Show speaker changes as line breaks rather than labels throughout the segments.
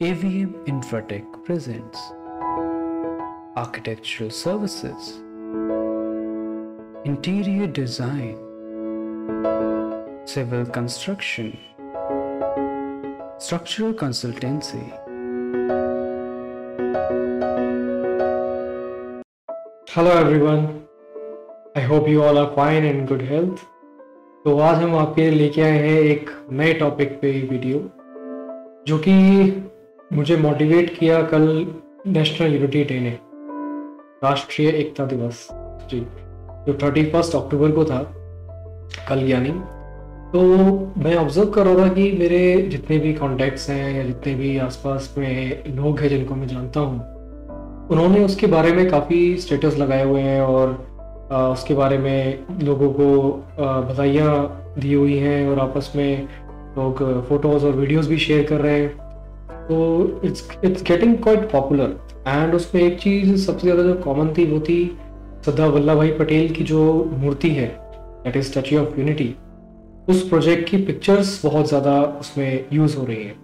AVM Infratech presents Architectural Services, Interior Design, Civil Construction, Structural Consultancy.
Hello everyone I hope you all are fine and good health तो आज हम आपके लिए लेके आए हैं एक नए टॉपिक पे वीडियो जो कि मुझे मोटिवेट किया कल नेशनल यूनिटी डे ने। राष्ट्रीय एकता दिवस। जी जो थर्टी फ़र्स्ट अक्टूबर को था कल यानी। तो मैं ऑब्ज़र्व कर रहा था कि मेरे जितने भी कॉन्टैक्ट्स हैं या जितने भी आसपास में लोग हैं जिनको मैं जानता हूँ उन्होंने उसके बारे में काफ़ी स्टेटस लगाए हुए हैं और आ, उसके बारे में लोगों को बधाइयाँ दी हुई हैं और आपस में लोग फ़ोटोज़ और वीडियोस भी शेयर कर रहे हैं। तो it's it's getting quite popular and उसमें एक चीज़ सबसे ज़्यादा जो कॉमन थी वो थी सरदार वल्लभ भाई पटेल की जो मूर्ति है that is Statue of Unity उस प्रोजेक्ट की पिक्चर्स बहुत ज़्यादा उसमें यूज़ हो रही है।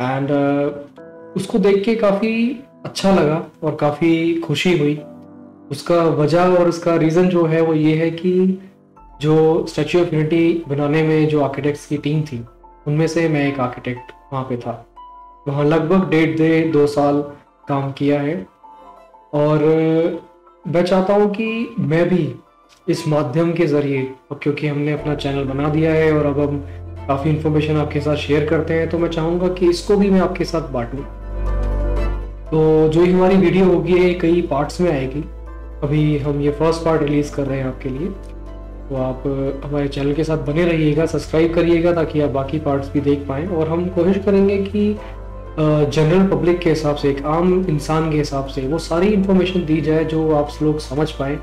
एंड uh, उसको देख के काफ़ी अच्छा लगा और काफ़ी खुशी हुई। उसका वजह और उसका रीज़न जो है वो ये है कि जो स्टैचू ऑफ़ यूनिटी बनाने में जो आर्किटेक्ट्स की टीम थी उनमें से मैं एक आर्किटेक्ट वहाँ पे था। वहाँ लगभग डेढ़ दे दो साल काम किया है। और मैं चाहता हूँ कि मैं भी इस माध्यम के ज़रिए क्योंकि हमने अपना चैनल बना दिया है और अब हम काफ़ी इन्फॉर्मेशन आपके साथ शेयर करते हैं तो मैं चाहूँगा कि इसको भी मैं आपके साथ बांटूँ। तो जो ही हमारी वीडियो होगी, ये कई पार्ट्स में आएगी। अभी हम ये फ़र्स्ट पार्ट रिलीज़ कर रहे हैं आपके लिए। तो आप हमारे चैनल के साथ बने रहिएगा सब्सक्राइब करिएगा ताकि आप बाकी पार्ट्स भी देख पाएँ। और हम कोशिश करेंगे कि जनरल पब्लिक के हिसाब से, एक आम इंसान के हिसाब से, वो सारी इन्फॉर्मेशन दी जाए जो आप लोग समझ पाएँ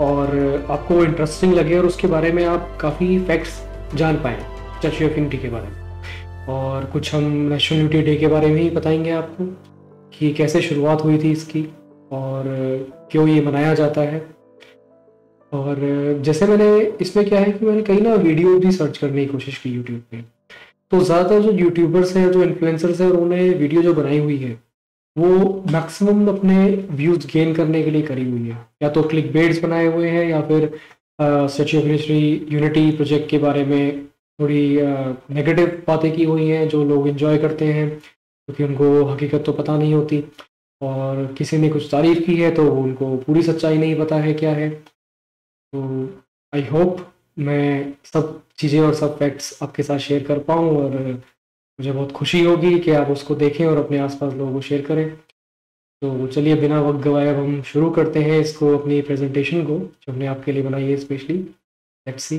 और आपको वो इंटरेस्टिंग लगे और उसके बारे में आप काफ़ी फैक्ट्स जान पाएँ स्टैचू ऑफ़ यूनिटी के बारे में। और कुछ हम नेशनल यूनिटी डे के बारे में ही बताएँगे आपको कि कैसे शुरुआत हुई थी इसकी और क्यों ये मनाया जाता है। और जैसे मैंने, इसमें क्या है कि मैंने कई ना वीडियो भी सर्च करने की कोशिश की यूट्यूब पे। तो ज़्यादातर जो यूट्यूबर्स हैं, जो इन्फ्लुएंसर्स हैं उन्होंने वीडियो जो बनाई हुई है, वो मैक्सिमम अपने व्यूज़ गेन करने के लिए करी हुई है। या तो क्लिक बेड्स बनाए हुए हैं, या फिर स्टेचू ऑफ़ यूनिटी प्रोजेक्ट के बारे में थोड़ी नेगेटिव बातें की हुई हैं, जो लोग इन्जॉय करते हैं, क्योंकि उनको हकीकत तो पता नहीं होती। और किसी ने कुछ तारीफ़ की है तो उनको पूरी सच्चाई नहीं पता है क्या है। तो आई होप मैं सब चीज़ें और सब फैक्ट्स आपके साथ शेयर कर पाऊँ और मुझे बहुत खुशी होगी कि आप उसको देखें और अपने आसपास लोगों को शेयर करें। तो चलिए, बिना वक्त गवाए अब हम शुरू करते हैं इसको, अपनी प्रेजेंटेशन को, जो हमने आपके लिए बनाई है स्पेशली लेट्स सी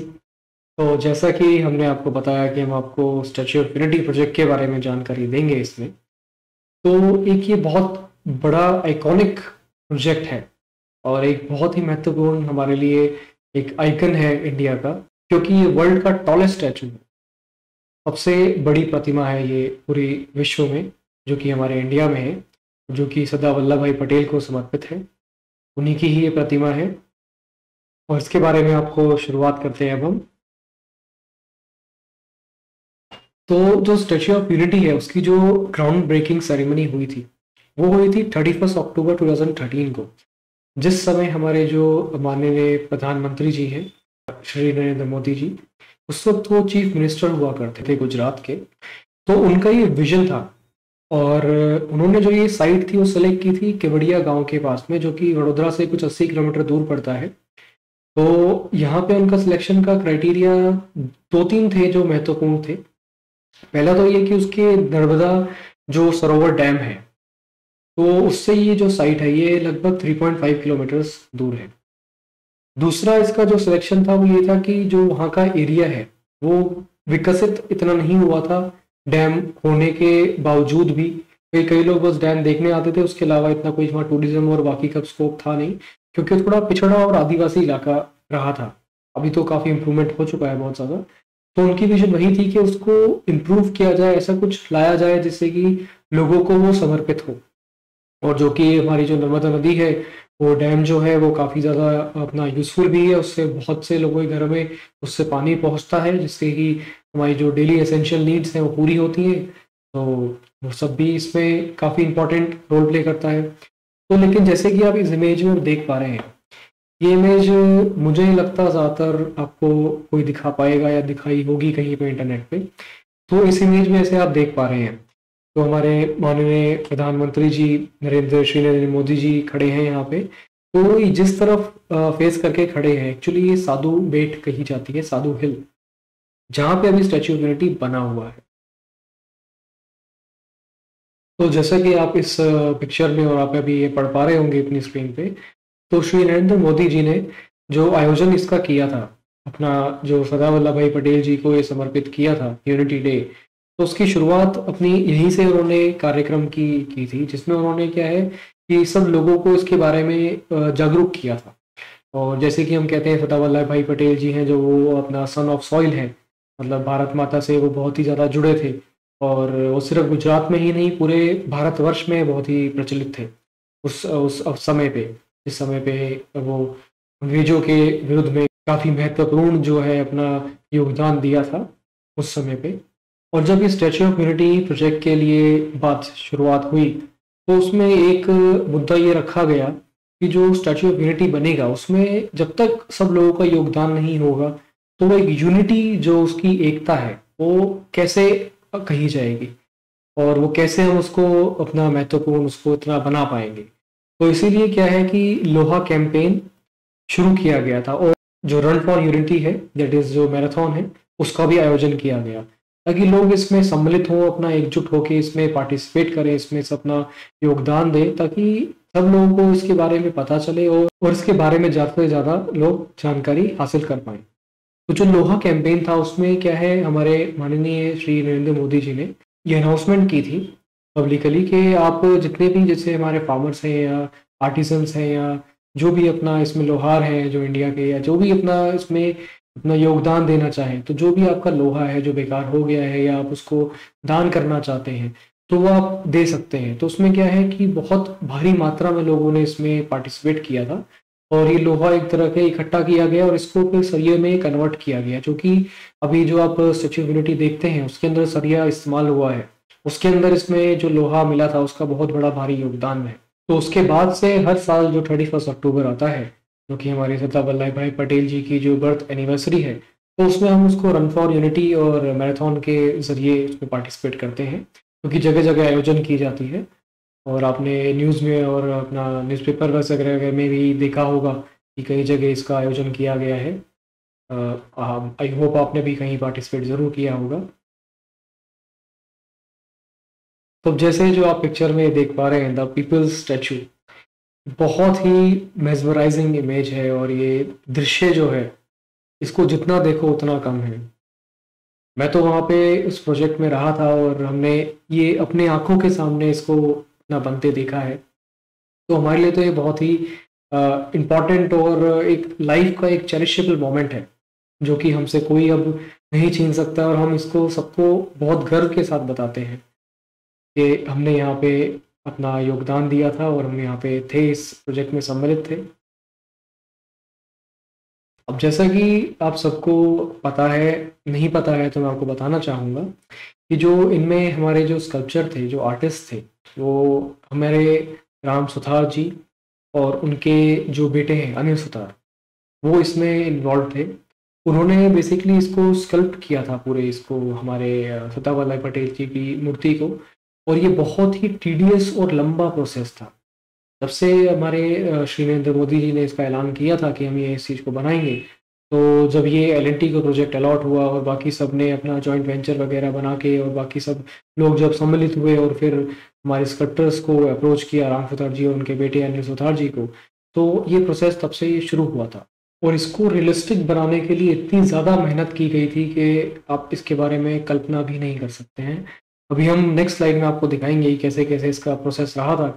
तो जैसा कि हमने आपको बताया कि हम आपको स्टैचू ऑफ़ यूनिटी प्रोजेक्ट के बारे में जानकारी देंगे इसमें तो एक ये बहुत बड़ा आइकॉनिक प्रोजेक्ट है और एक बहुत ही महत्वपूर्ण हमारे लिए एक आइकन है इंडिया का, क्योंकि ये वर्ल्ड का टॉलेस्ट स्टैचू है। सबसे बड़ी प्रतिमा है ये पूरी विश्व में, जो कि हमारे इंडिया में है, जो कि सरदार वल्लभ भाई पटेल को समर्पित है। उन्हीं की ही ये प्रतिमा है। और इसके बारे में आपको शुरुआत करते हैं अब हम। तो जो स्टेचू ऑफ़ यूनिटी है, उसकी जो ग्राउंड ब्रेकिंग सेरेमनी हुई थी, वो हुई थी थर्टी अक्टूबर 2013 को। जिस समय हमारे जो माननीय प्रधानमंत्री जी हैं, श्री नरेंद्र मोदी जी, उस वक्त वो चीफ मिनिस्टर हुआ करते थे गुजरात के। तो उनका ये विजन था और उन्होंने जो ये साइट थी वो सेलेक्ट की थी केवड़िया गाँव के पास में, जो कि वडोदरा से कुछ 80 किलोमीटर दूर पड़ता है। तो यहाँ पे उनका सिलेक्शन का क्राइटेरिया दो तीन थे जो महत्वपूर्ण थे। पहला तो ये कि उसके नर्मदा जो सरोवर डैम है तो उससे ये जो साइट है, ये लगभग 3.5 किलोमीटर दूर है। दूसरा इसका जो सिलेक्शन था, वो ये था कि जो वहाँ का एरिया है, वो विकसित इतना नहीं हुआ था डैम होने के बावजूद भी। कई कई लोग बस डैम देखने आते थे, उसके अलावा इतना कोई वहाँ टूरिज़्म और बाकी का स्कोप था नहीं, क्योंकि थोड़ा पिछड़ा और आदिवासी इलाका रहा था। अभी तो काफ़ी इम्प्रूवमेंट हो चुका है बहुत ज़्यादा। तो उनकी विजन वही थी कि उसको इम्प्रूव किया जाए, ऐसा कुछ लाया जाए जिससे कि लोगों को वो समर्पित हो। और जो कि हमारी जो नर्मदा नदी है, वो डैम जो है, वो काफ़ी ज़्यादा अपना यूज़फुल भी है। उससे बहुत से लोगों के घर में उससे पानी पहुँचता है, जिससे कि हमारी जो डेली एसेंशियल नीड्स हैं, वो पूरी होती हैं। तो वो सब भी इसमें काफ़ी इम्पोर्टेंट रोल प्ले करता है। तो लेकिन जैसे कि आप इस इमेज में देख पा रहे हैं, ये इमेज मुझे नहीं लगता ज़्यादातर आपको कोई दिखा पाएगा या दिखाई होगी कहीं पे इंटरनेट पे। तो इस इमेज में ऐसे आप देख पा रहे हैं। तो हमारे माननीय प्रधानमंत्री जी, नरेंद्र श्री नरेंद्र मोदी जी खड़े हैं यहाँ पे। तो जिस तरफ़ फेस करके खड़े हैं एक्चुअली ये साधु बेट कही जाती है, साधु हिल, जहाँ पे अभी स्टैच्यू ऑफ़ यूनिटी बना हुआ है। तो जैसा कि आप इस पिक्चर में और आप अभी ये पढ़ पा रहे होंगे अपनी स्क्रीन पे तो श्री नरेंद्र मोदी जी ने जो आयोजन इसका किया था, अपना जो सरदार वल्लभ भाई पटेल जी को ये समर्पित किया था यूनिटी डे तो उसकी शुरुआत अपनी यहीं से उन्होंने कार्यक्रम की की थी, जिसमें उन्होंने क्या है कि सब लोगों को इसके बारे में जागरूक किया था। और जैसे कि हम कहते हैं सरदार वल्लभ भाई पटेल जी हैं, जो वो अपना सन ऑफ़ सॉइल है मतलब भारत माता से वो बहुत ही ज़्यादा जुड़े थे। और वो सिर्फ़ गुजरात में ही नहीं, पूरे भारतवर्ष में बहुत ही प्रचलित थे, उस उस समय पे। इस समय पे वो अंग्रेज़ों के विरुद्ध में काफ़ी महत्वपूर्ण जो है अपना योगदान दिया था, उस समय पे। और जब ये स्टैचू ऑफ़ यूनिटी प्रोजेक्ट के लिए बात शुरुआत हुई तो उसमें एक मुद्दा ये रखा गया कि जो स्टैचू ऑफ़ यूनिटी बनेगा, उसमें जब तक सब लोगों का योगदान नहीं होगा तो वो एक यूनिटी जो उसकी एकता है, वो कैसे कही जाएगी? और वो कैसे हम उसको अपना महत्वपूर्ण, उसको इतना बना पाएँगे? तो इसीलिए क्या है कि लोहा कैंपेन शुरू किया गया था और जो रन फॉर यूनिटी है दैट इज़ जो मैराथन है, उसका भी आयोजन किया गया। ताकि लोग इसमें सम्मिलित हों अपना एकजुट होकर इसमें पार्टिसिपेट करें इसमें अपना योगदान दें ताकि सब लोगों को इसके बारे में पता चले और, इसके बारे में ज़्यादा से ज़्यादा लोग जानकारी हासिल कर पाए। तो जो लोहा कैंपेन था उसमें क्या है हमारे माननीय श्री नरेंद्र मोदी जी ने ये अनाउंसमेंट की थी पब्लिकली कि आप जितने भी जैसे हमारे फार्मर्स हैं या आर्टिसंस हैं या जो भी अपना इसमें लोहार हैं जो इंडिया के या जो भी अपना इसमें अपना योगदान देना चाहें तो जो भी आपका लोहा है, जो बेकार हो गया है या आप उसको दान करना चाहते हैं तो वो आप दे सकते हैं। तो उसमें क्या है कि बहुत भारी मात्रा में लोगों ने इसमें पार्टिसिपेट किया था और ये लोहा एक तरह के इकट्ठा किया गया और इसको फिर सरिये में कन्वर्ट किया गया, जो कि अभी जो आप स्टेचू यूनिटी देखते हैं, उसके अंदर सरिया इस्तेमाल हुआ है। उसके अंदर इसमें जो लोहा मिला था, उसका बहुत बड़ा भारी योगदान है। तो उसके बाद से हर साल जो थर्टी फ़र्स्ट अक्टूबर आता है जो कि हमारे सरदार वल्लभ भाई पटेल जी की जो बर्थ एनिवर्सरी है तो उसमें हम उसको रन फॉर यूनिटी और मैराथन के ज़रिए उसमें पार्टिसिपेट करते हैं, क्योंकि जगह जगह आयोजन की जाती है। और आपने न्यूज़ में और अपना न्यूज़पेपर वगैरह में भी देखा होगा कि कई जगह इसका आयोजन किया गया है आई होप आपने भी कहीं पार्टिसिपेट ज़रूर किया होगा। तो जैसे जो आप पिक्चर में देख पा रहे हैं द पीपल्स स्टैचू बहुत ही मेजमराइजिंग इमेज है और ये दृश्य जो है, इसको जितना देखो उतना कम है। मैं तो वहाँ पे उस प्रोजेक्ट में रहा था और हमने ये अपने आँखों के सामने इसको अपना बनते देखा है। तो हमारे लिए तो ये बहुत ही इंपॉर्टेंट और एक लाइफ का एक चेरिशेबल मोमेंट है, जो कि हमसे कोई अब नहीं छीन सकता और हम इसको सबको बहुत गर्व के साथ बताते हैं कि हमने यहाँ पे अपना योगदान दिया था और हम यहाँ पे थे इस प्रोजेक्ट में सम्मिलित थे। अब जैसा कि आप सबको पता है, नहीं पता है तो मैं आपको बताना चाहूँगा कि जो इनमें हमारे जो स्कल्पचर थे, जो आर्टिस्ट थे, वो हमारे राम सुथार जी और उनके जो बेटे हैं, अनिल सुथार, वो इसमें इन्वॉल्व थे। उन्होंने बेसिकली इसको स्कल्प किया था पूरे इसको हमारे सरदार वल्लभ पटेल जी की मूर्ति को। और ये बहुत ही टीडियस और लंबा प्रोसेस था। जब से हमारे श्री नरेंद्र मोदी जी ने इसका ऐलान किया था कि हम ये इस चीज़ को बनाएँगे तो जब ये एल का प्रोजेक्ट अलॉट हुआ और बाकी सबने अपना जॉइंट वेंचर वगैरह बना के और बाकी सब लोग जब सम्मिलित हुए और फिर हमारे स्कल्प्टर्स को अप्रोच किया, राम सुथार जी और उनके बेटे अनिल सुथार जी को तो ये प्रोसेस तब से ये शुरू हुआ था। और इसको रियलिस्टिक बनाने के लिए इतनी ज़्यादा मेहनत की गई थी कि आप इसके बारे में कल्पना भी नहीं कर सकते हैं। अभी हम नेक्स्ट स्लाइड में आपको दिखाएँगे कैसे कैसे इसका प्रोसेस रहा था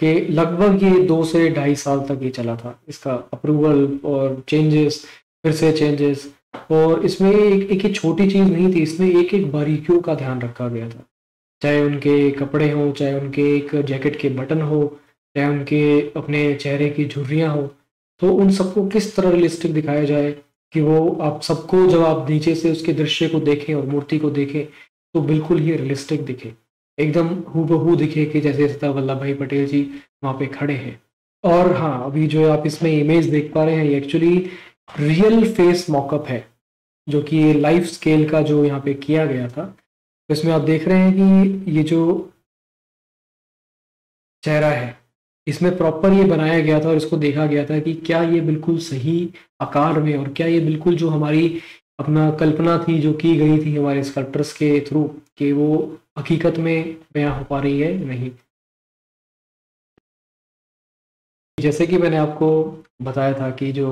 कि लगभग ये दो से ढाई साल तक ये चला था, इसका अप्रूवल और चेंजेस फिर से चेंजेस और इसमें एक एक ही छोटी चीज़ नहीं थी, इसमें एक एक बारीकियों का ध्यान रखा गया था। चाहे उनके कपड़े हों, चाहे उनके एक जैकेट के बटन हो, चाहे उनके अपने चेहरे की झुर्रियाँ हो तो उन सबको किस तरह रियलिस्टिक दिखाया जाए कि वो आप सबको जब आप नीचे से उसके दृश्य को देखें और मूर्ति को देखें तो बिल्कुल ही रियलिस्टिक दिखे। एकदम हूबहू दिखे कि जैसे सरदार वल्लभ भाई पटेल जी वहाँ पे खड़े हैं। और हाँ अभी जो आप इसमें इमेज देख पा रहे हैं, ये एक्चुअली रियल फेस मॉकअप है, जो कि लाइफ स्केल का जो यहाँ पे किया गया था। तो इसमें आप देख रहे हैं कि ये जो चेहरा है, इसमें प्रॉपर ये बनाया गया था और इसको देखा गया था कि क्या ये बिल्कुल सही आकार में और क्या ये बिल्कुल जो हमारी अपना कल्पना थी जो की गई थी हमारे स्कल्प्टर्स के थ्रू कि वो हकीकत में बयां हो पा रही है नहीं। जैसे कि मैंने आपको बताया था कि जो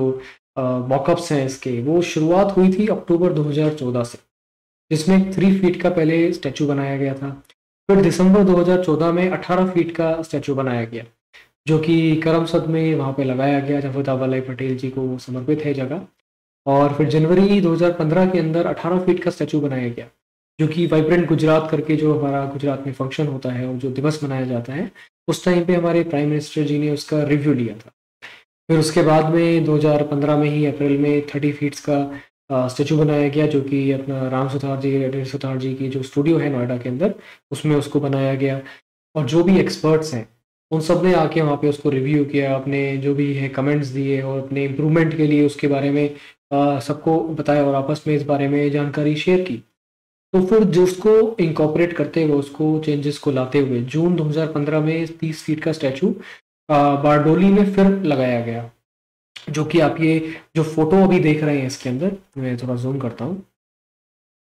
मॉकअप्स हैं इसके, वो शुरुआत हुई थी अक्टूबर 2014 से, जिसमें थ्री फीट का पहले स्टैचू बनाया गया था। फिर दिसंबर 2014 में 18 फीट का स्टैचू बनाया गया, जो कि करमसद में वहाँ पे लगाया गया, जहाँ सरदार पटेल जी को समर्पित है जगह। और फिर जनवरी 2015 के अंदर 18 फीट का स्टैचू बनाया गया, जो कि वाइब्रेंट गुजरात करके जो हमारा गुजरात में फ़ंक्शन होता है और जो दिवस मनाया जाता है, उस टाइम पे हमारे प्राइम मिनिस्टर जी ने उसका रिव्यू लिया था। फिर उसके बाद में 2015 में ही अप्रैल में 30 फीट्स का स्टेचू बनाया गया, जो कि अपना राम सुथार जी रेड्डी सुथार जी की जो स्टूडियो है नोएडा के अंदर, उसमें उसको बनाया गया। और जो भी एक्सपर्ट्स हैं, उन सबने आके वहाँ पे उसको रिव्यू किया, अपने जो भी है कमेंट्स दिए और अपने इम्प्रूवमेंट के लिए उसके बारे में सबको बताया और आपस में इस बारे में जानकारी शेयर की। तो फिर जो उसको इंकॉपरेट करते हुए, उसको चेंजेस को लाते हुए, जून 2015 में 30 फीट का स्टैचू बारडोली में फिर लगाया गया। जो कि आप ये जो फ़ोटो अभी देख रहे हैं इसके अंदर, मैं थोड़ा जूम करता हूँ।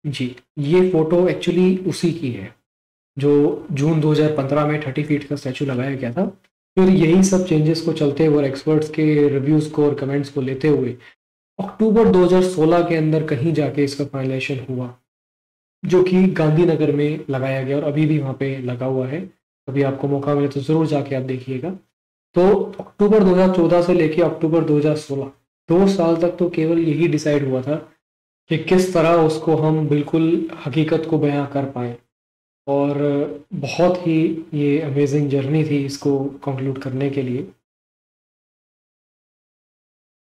जी, ये फ़ोटो एक्चुअली उसी की है, जो जून 2015 में 30 फीट का स्टैचू लगाया गया था। फिर यही सब चेंजेस को चलते हुए और एक्सपर्ट्स के रिव्यूज़ को और कमेंट्स को लेते हुए अक्टूबर 2016 के अंदर कहीं जाके इसका फाइनलाइजेशन हुआ, जो कि गांधीनगर में लगाया गया और अभी भी वहाँ पे लगा हुआ है। अभी आपको मौका मिले तो ज़रूर जाके आप देखिएगा। तो अक्टूबर 2014 से लेके अक्टूबर 2016 दो साल तक तो केवल यही डिसाइड हुआ था कि किस तरह उसको हम बिल्कुल हकीकत को बयां कर पाए। और बहुत ही ये अमेजिंग जर्नी थी इसको कंक्लूड करने के लिए।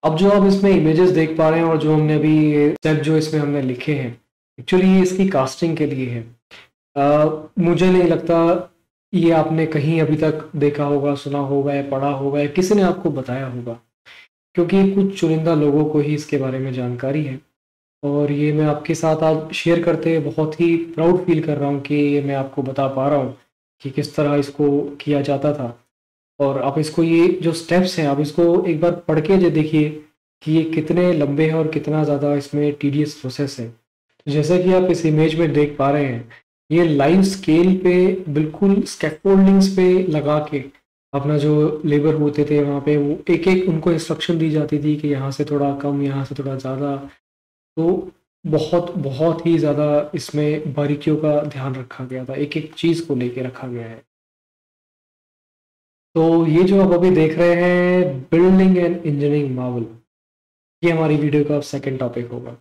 अब जो आप इसमें इमेजेस देख पा रहे हैं और जो हमने अभी स्टेप जो इसमें हमने लिखे हैं एक्चुअली ये इसकी कास्टिंग के लिए है। आ, मुझे नहीं लगता ये आपने कहीं अभी तक देखा होगा सुना होगा या पढ़ा होगा या किसी ने आपको बताया होगा क्योंकि कुछ चुनिंदा लोगों को ही इसके बारे में जानकारी है। और ये मैं आपके साथ आज शेयर करते बहुत ही प्राउड फील कर रहा हूँ कि ये मैं आपको बता पा रहा हूँ कि किस तरह इसको किया जाता था। और आप इसको ये जो स्टेप्स हैं, आप इसको एक बार पढ़ के देखिए कि ये कितने लंबे हैं और कितना ज़्यादा इसमें टीडियस प्रोसेस है। तो जैसा कि आप इस इमेज में देख पा रहे हैं, ये लाइव स्केल पे बिल्कुल स्कैफोल्डिंग्स पे लगा के अपना जो लेबर होते थे वहाँ पे, वो एक एक उनको इंस्ट्रक्शन दी जाती थी कि यहाँ से थोड़ा कम, यहाँ से थोड़ा ज़्यादा। तो बहुत बहुत ही ज़्यादा इसमें बारीकियों का ध्यान रखा गया था एक एक चीज़ को लेके रखा गया है। तो ये जो आप अभी देख रहे हैं बिल्डिंग एंड इंजीनियरिंग मावल ये हमारी वीडियो का सेकंड टॉपिक होगा।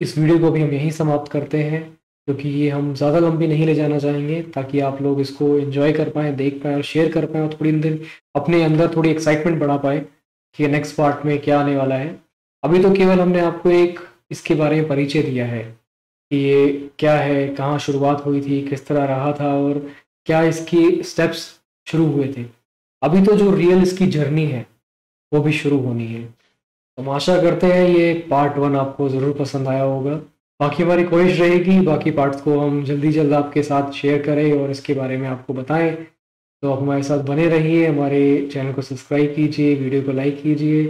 इस वीडियो को भी हम यहीं समाप्त करते हैं, क्योंकि ये हम ज़्यादा लंबी नहीं ले जाना चाहेंगे, ताकि आप लोग इसको एंजॉय कर पाएँ, देख पाएँ और शेयर कर पाएँ और थोड़ी दिन अपने अंदर थोड़ी एक्साइटमेंट बढ़ा पाए कि नेक्स्ट पार्ट में क्या आने वाला है। अभी तो केवल हमने आपको एक इसके बारे में परिचय दिया है कि ये क्या है, कहाँ शुरुआत हुई थी, किस तरह रहा था और क्या इसकी स्टेप्स शुरू हुए थे। अभी तो जो रियल इसकी जर्नी है, वो भी शुरू होनी है। हम आशा करते हैं ये पार्ट वन आपको ज़रूर पसंद आया होगा। बाकी हमारी कोशिश रहेगी, बाकी पार्ट्स को हम जल्दी जल्द आपके साथ शेयर करें और इसके बारे में आपको बताएँ। तो आप हमारे साथ बने रहिए, हमारे चैनल को सब्सक्राइब कीजिए वीडियो को लाइक कीजिए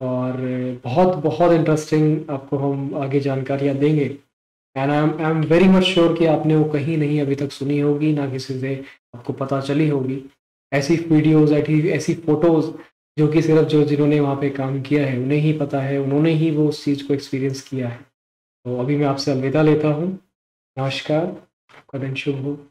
और बहुत बहुत इंटरेस्टिंग आपको हम आगे जानकारियाँ देंगे। And I am I am very much sure कि आपने वो कहीं नहीं अभी तक सुनी होगी, ना किसी से आपको पता चली होगी। ऐसी वीडियोज़ ऐसी ऐसी फ़ोटोज़ जो कि सिर्फ़ जो जिन्होंने वहाँ पे काम किया है, उन्हें ही पता है, उन्होंने ही वो उस चीज़ को एक्सपीरियंस किया है। तो अभी मैं आपसे अलविदा लेता हूँ। नमस्कार, आपका दिन शुभ हो।